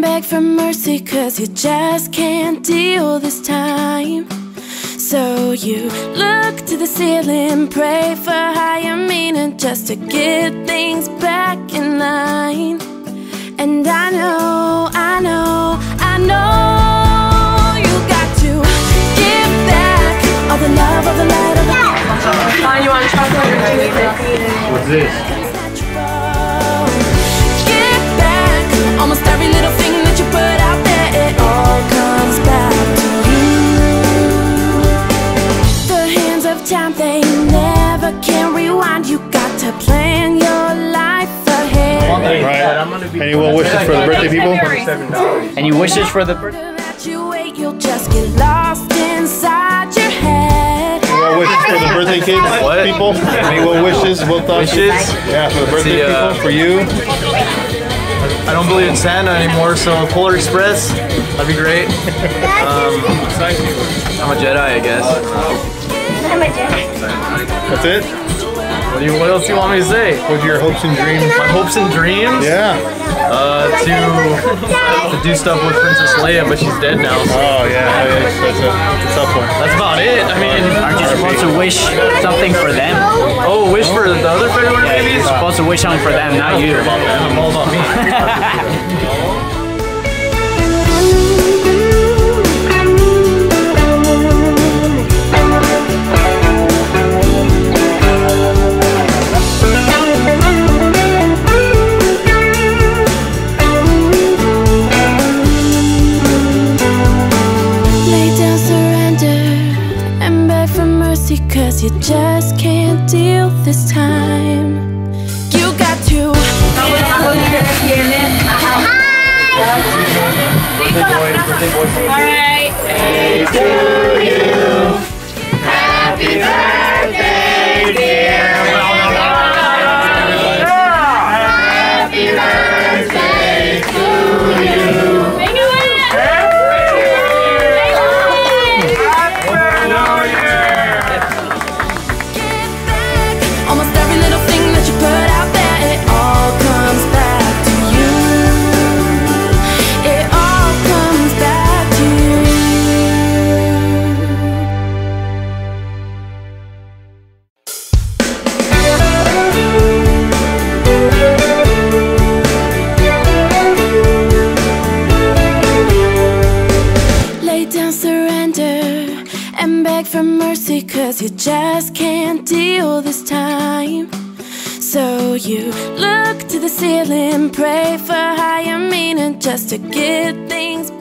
beg for mercy cause you just can't deal this time. So you look to the ceiling, pray for higher meaning just to get things back in line. And I know, I know, I know you got to give back all the love, all the light, all the Fine, you want chocolate or? What's this? Of time, they never can rewind. You got to plan your life ahead. Right. Any well wishes for the birthday people? Any wishes for the birthday? You wait, you'll just get lost inside your head. Any well wishes for the birthday kids? What? People? Any well wishes? Well thoughts? Wishes? Yeah, for the birthday See, uh, people. For you? I don't believe in Santa anymore, so Polar Express, that'd be great. Um, I'm a Jedi, I guess. That's it? What, do you, what else do you want me to say? What are your hopes and dreams? My hopes and dreams? Yeah. Uh, to to do stuff with Princess Leia, but she's dead now. So Oh yeah, yeah, that's a, that's a tough one. that's about it. I mean, Aren't you supposed to wish something for them? oh, wish for the other February Yeah, babies. you're supposed to wish something for them, not you. About that. I'm all about me. for mercy, cause you just can't deal this time. You got to. Get beg for mercy, cause you just can't deal this time. So you look to the ceiling, pray for higher meaning just to get things